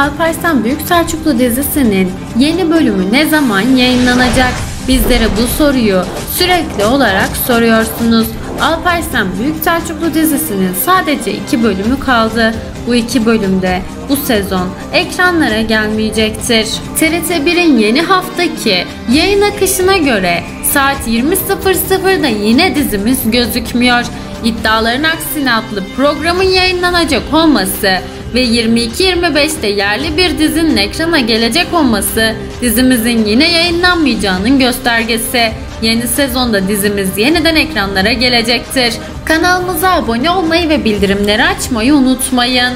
Alparslan Büyük Selçuklu dizisinin yeni bölümü ne zaman yayınlanacak? Bizlere bu soruyu sürekli olarak soruyorsunuz. Alparslan Büyük Selçuklu dizisinin sadece iki bölümü kaldı. Bu iki bölümde bu sezon ekranlara gelmeyecektir. TRT1'in yeni haftaki yayın akışına göre saat 20.00'da yine dizimiz gözükmüyor. İddiaların aksine adlı programın yayınlanacak olması ve 22-25'te yerli bir dizinin ekrana gelecek olması dizimizin yine yayınlanmayacağının göstergesi. Yeni sezonda dizimiz yeniden ekranlara gelecektir. Kanalımıza abone olmayı ve bildirimleri açmayı unutmayın.